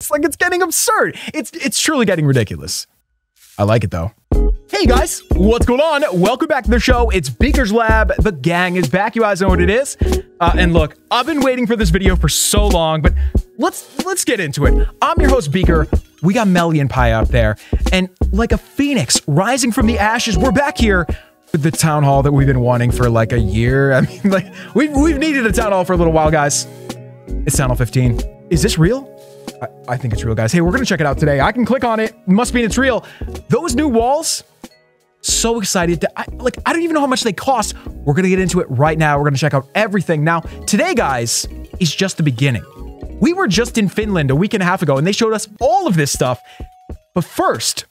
It's like it's getting absurd. It's it's truly getting ridiculous. I like it though. Hey guys, what's going on? Welcome back to the show. It's Beaker's Lab. The gang is back. You guys know what it is. Uh, and look, I've been waiting for this video for so long, but let's let's get into it. I'm your host Beaker. We got Melly and Pie up there, and like a phoenix rising from the ashes, we're back here with the town hall that we've been wanting for like a year. I mean, like we've we've needed a town hall for a little while, guys. It's town hall 15. Is this real? I, think it's real, guys. Hey, we're gonna check it out today. I can click on it. Must mean it's real. Those new walls. So excited to I, like. I don't even know how much they cost. We're gonna get into it right now. We're gonna check out everything. Now, today, guys, is just the beginning. We were just in Finland a week and a half ago, and they showed us all of this stuff. But first,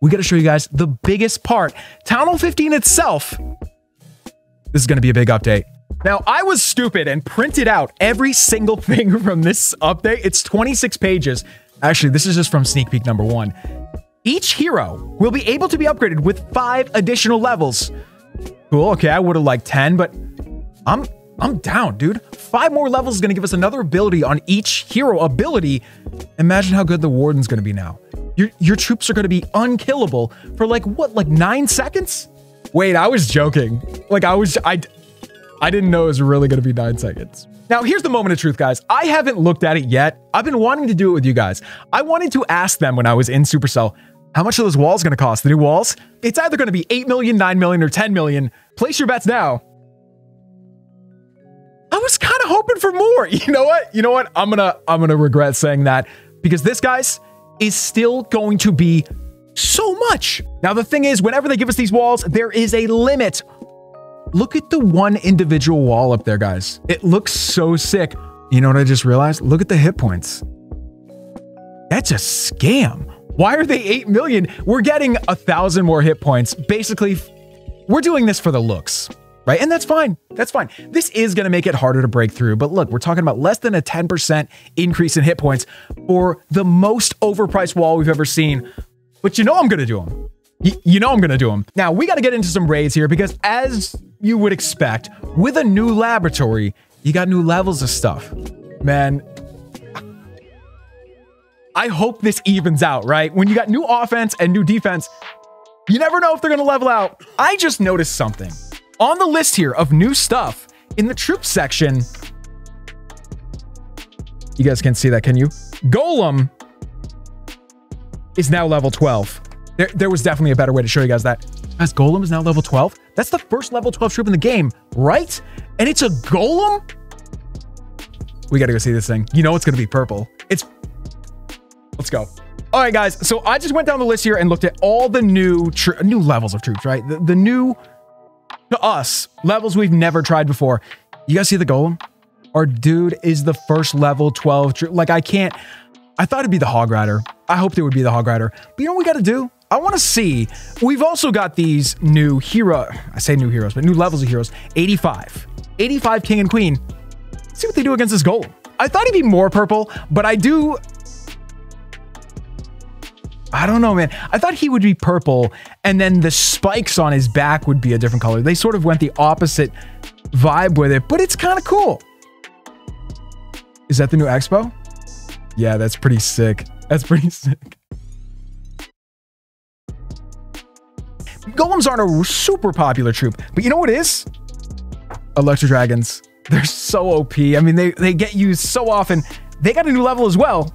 we got to show you guys the biggest part. Town Hall 15 itself. This is going to be a big update. Now, I was stupid and printed out every single thing from this update. It's 26 pages. Actually, this is just from sneak peek number one. Each hero will be able to be upgraded with five additional levels. Cool. Okay, I would have liked 10, but I'm I'm down, dude. Five more levels is gonna give us another ability on each hero ability. Imagine how good the Warden's gonna be now. Your your troops are gonna be unkillable for like what, like nine seconds? Wait, I was joking. Like I was I I didn't know it was really gonna be nine seconds. Now, here's the moment of truth, guys. I haven't looked at it yet. I've been wanting to do it with you guys. I wanted to ask them when I was in Supercell, how much are those walls going to cost? The new walls? It's either going to be 8 million, 9 million, or 10 million. Place your bets now. I was kind of hoping for more. You know what? You know what? I'm going to I'm going to regret saying that because this guys is still going to be so much. Now the thing is, whenever they give us these walls, there is a limit Look at the one individual wall up there, guys. It looks so sick. You know what I just realized? Look at the hit points. That's a scam. Why are they 8 million? We're getting a thousand more hit points. Basically, we're doing this for the looks, right? And that's fine. That's fine. This is going to make it harder to break through. But look, we're talking about less than a 10% increase in hit points for the most overpriced wall we've ever seen. But you know I'm going to do them. Y you know I'm going to do them. Now, we got to get into some raids here because as you would expect, with a new laboratory, you got new levels of stuff. Man, I hope this evens out, right? When you got new offense and new defense, you never know if they're going to level out. I just noticed something. On the list here of new stuff in the troop section, you guys can see that, can you? Golem is now level 12. There, there was definitely a better way to show you guys that. As Golem is now level 12. That's the first level 12 troop in the game, right? And it's a Golem? We gotta go see this thing. You know it's gonna be purple. It's... Let's go. All right, guys. So I just went down the list here and looked at all the new new levels of troops, right? The, the new, to us, levels we've never tried before. You guys see the Golem? Our dude is the first level 12 troop. Like, I can't... I thought it'd be the Hog Rider. I hoped it would be the Hog Rider. But you know what we gotta do? I want to see. We've also got these new hero. I say new heroes, but new levels of heroes. 85. 85 King and Queen. Let's see what they do against this goal. I thought he'd be more purple, but I do. I don't know, man. I thought he would be purple, and then the spikes on his back would be a different color. They sort of went the opposite vibe with it, but it's kind of cool. Is that the new expo? Yeah, that's pretty sick. That's pretty sick. Golems aren't a super popular troop, but you know what is? Electro Dragons. They're so OP. I mean, they, they get used so often. They got a new level as well.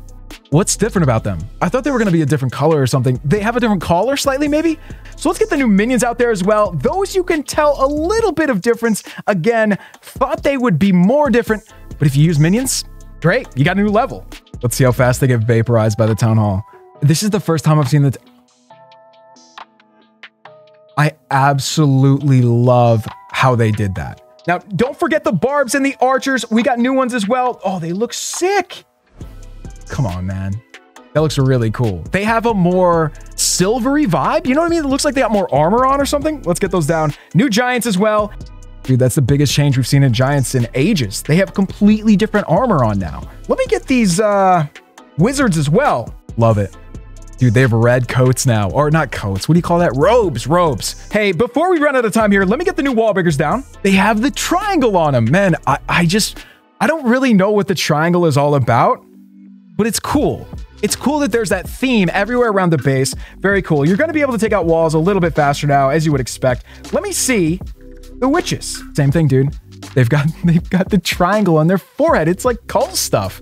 What's different about them? I thought they were going to be a different color or something. They have a different color slightly, maybe? So let's get the new minions out there as well. Those you can tell a little bit of difference. Again, thought they would be more different, but if you use minions, great, you got a new level. Let's see how fast they get vaporized by the town hall. This is the first time I've seen the absolutely love how they did that. Now, don't forget the barbs and the archers. We got new ones as well. Oh, they look sick. Come on, man. That looks really cool. They have a more silvery vibe. You know what I mean? It looks like they got more armor on or something. Let's get those down. New giants as well. Dude, that's the biggest change we've seen in giants in ages. They have completely different armor on now. Let me get these uh, wizards as well. Love it. Dude, they have red coats now. Or not coats. What do you call that? Robes, robes. Hey, before we run out of time here, let me get the new wall breakers down. They have the triangle on them. Man, I, I just, I don't really know what the triangle is all about, but it's cool. It's cool that there's that theme everywhere around the base. Very cool. You're going to be able to take out walls a little bit faster now, as you would expect. Let me see the witches. Same thing, dude. They've got they've got the triangle on their forehead. It's like cult stuff.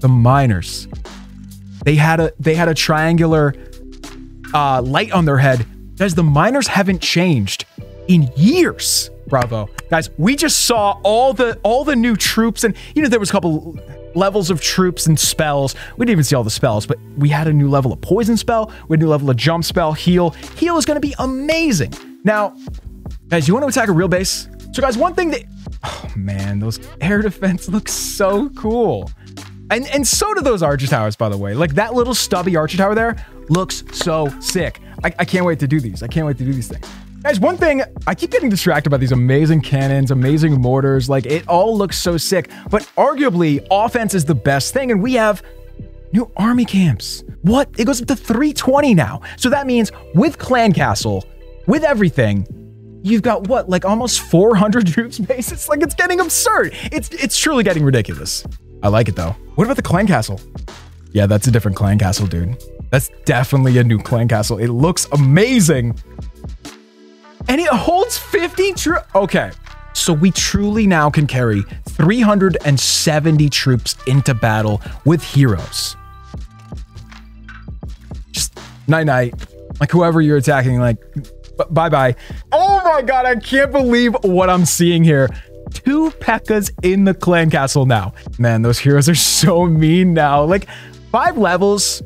The miners. They had a they had a triangular uh, light on their head. Guys, the miners haven't changed in years. Bravo. Guys, we just saw all the all the new troops and you know there was a couple levels of troops and spells. We didn't even see all the spells, but we had a new level of poison spell, we had a new level of jump spell, heal. Heal is going to be amazing. Now, guys, you want to attack a real base? So guys, one thing that Oh man, those air defense looks so cool. And and so do those archer towers, by the way. Like that little stubby archer tower there looks so sick. I, I can't wait to do these. I can't wait to do these things. Guys, one thing, I keep getting distracted by these amazing cannons, amazing mortars. Like, it all looks so sick. But arguably, offense is the best thing, and we have new army camps. What? It goes up to 320 now. So that means with Clan Castle, with everything, you've got what, like almost 400 troops base? It's like it's getting absurd. It's it's truly getting ridiculous. I like it though. What about the Clan Castle? Yeah, that's a different Clan Castle, dude. That's definitely a new Clan Castle. It looks amazing. And it holds 50 troops. Okay. So we truly now can carry 370 troops into battle with heroes. Just night night. Like whoever you're attacking, like bye bye. Oh my god, I can't believe what I'm seeing here. Two P.E.K.K.A.s in the clan castle now. Man, those heroes are so mean now. Like five levels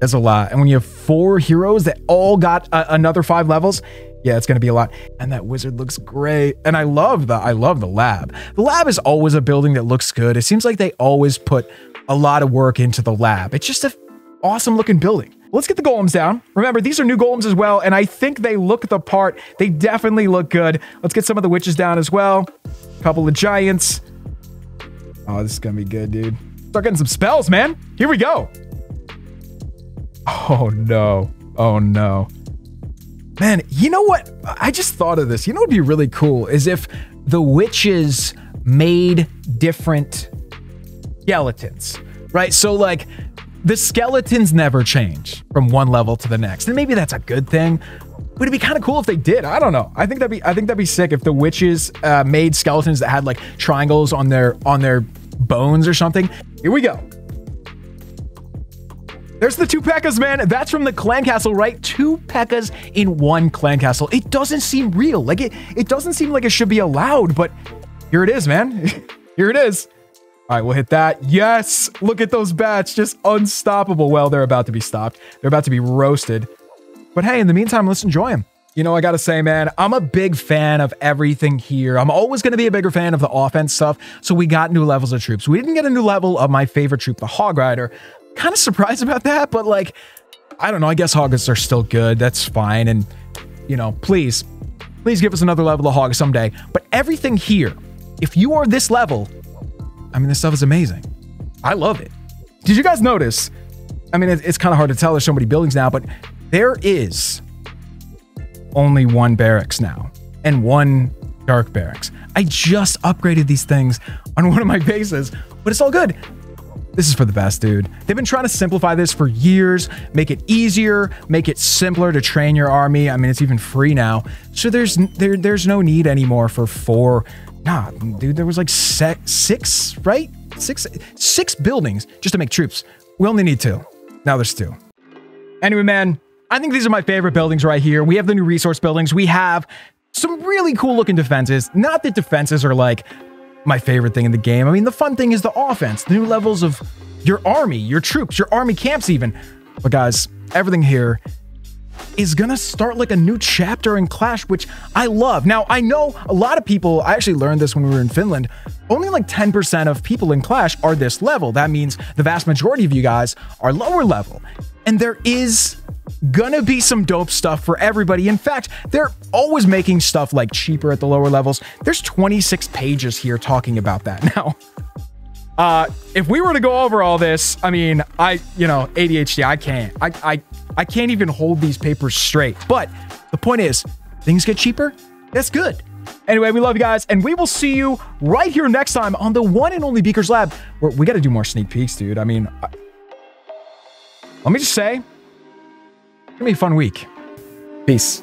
that's a lot. And when you have four heroes that all got uh, another five levels, yeah, it's to be a lot. And that wizard looks great. And I love the I love the lab. The lab is always a building that looks good. It seems like they always put a lot of work into the lab. It's just an awesome looking building. Let's get the golems down. Remember, these are new golems as well, and I think they look the part. They definitely look good. Let's get some of the witches down as well. A couple of giants. Oh, this is gonna be good, dude. Start getting some spells, man. Here we go. Oh no. Oh no. Man, you know what? I just thought of this. You know what would be really cool is if the witches made different skeletons, right? So, like, the skeletons never change from one level to the next. And maybe that's a good thing. But it'd be kind of cool if they did. I don't know. I think that'd be I think that'd be sick if the witches uh, made skeletons that had like triangles on their on their bones or something. Here we go. There's the two P.E.K.K.A.s, man. That's from the clan castle, right? Two P.E.K.K.A.s in one clan castle. It doesn't seem real. Like it, it doesn't seem like it should be allowed, but here it is, man. here it is. All right, we'll hit that. Yes, look at those bats, just unstoppable. Well, they're about to be stopped. They're about to be roasted. But hey, in the meantime, let's enjoy them. You know, I gotta say, man, I'm a big fan of everything here. I'm always gonna be a bigger fan of the offense stuff. So we got new levels of troops. We didn't get a new level of my favorite troop, the Hog Rider kind of surprised about that, but like, I don't know. I guess hogs are still good. That's fine. And, you know, please, please give us another level of hog someday. But everything here, if you are this level, I mean, this stuff is amazing. I love it. Did you guys notice? I mean, it's kind of hard to tell. There's so many buildings now, but there is only one barracks now and one dark barracks. I just upgraded these things on one of my bases, but it's all good. This is for the best, dude. They've been trying to simplify this for years, make it easier, make it simpler to train your army. I mean, it's even free now. So there's there there's no need anymore for four. Nah, dude, there was like six, right? Six six buildings just to make troops. We only need two. Now there's two. Anyway, man, I think these are my favorite buildings right here. We have the new resource buildings. We have some really cool looking defenses. Not that defenses are like my favorite thing in the game. I mean, the fun thing is the offense, the new levels of your army, your troops, your army camps even. But guys, everything here is gonna start like a new chapter in Clash, which I love. Now, I know a lot of people, I actually learned this when we were in Finland, only like 10% of people in Clash are this level. That means the vast majority of you guys are lower level. And there is gonna be some dope stuff for everybody. In fact, they're always making stuff like cheaper at the lower levels. There's 26 pages here talking about that now. Uh, if we were to go over all this, I mean, I, you know, ADHD, I can't. I, I, I can't even hold these papers straight. But the point is, things get cheaper. That's good. Anyway, we love you guys, and we will see you right here next time on the one and only Beakers Lab, where we got to do more sneak peeks, dude. I mean, I, let me just say, it's gonna be a fun week. Peace.